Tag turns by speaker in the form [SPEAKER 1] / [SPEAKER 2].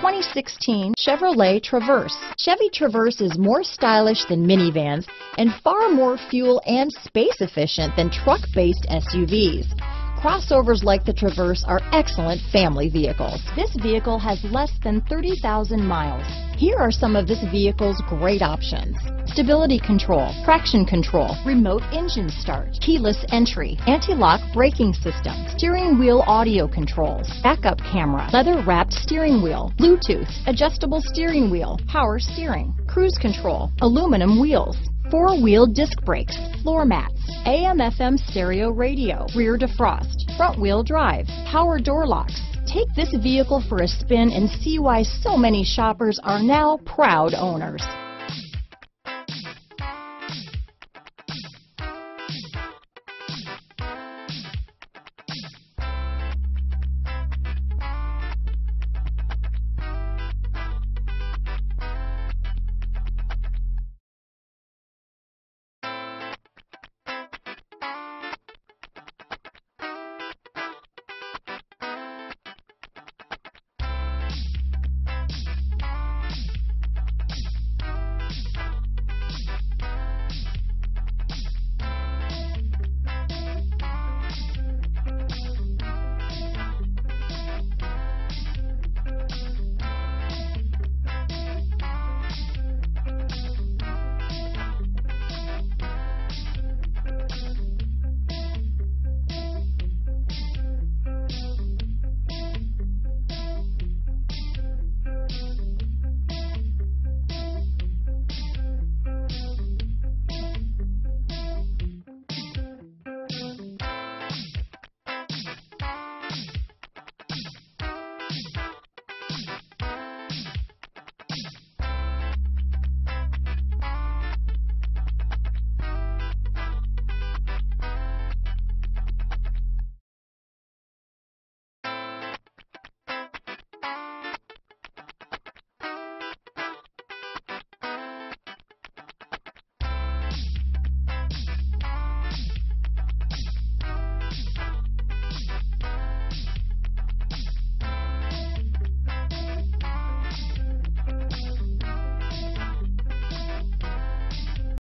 [SPEAKER 1] 2016 Chevrolet Traverse. Chevy Traverse is more stylish than minivans and far more fuel and space efficient than truck-based SUVs. Crossovers like the Traverse are excellent family vehicles. This vehicle has less than 30,000 miles. Here are some of this vehicle's great options. Stability control, traction control, remote engine start, keyless entry, anti-lock braking system, steering wheel audio controls, backup camera, leather wrapped steering wheel, Bluetooth, adjustable steering wheel, power steering, cruise control, aluminum wheels, four-wheel disc brakes, floor mats, AM FM stereo radio, rear defrost, front wheel drive, power door locks. Take this vehicle for a spin and see why so many shoppers are now proud owners.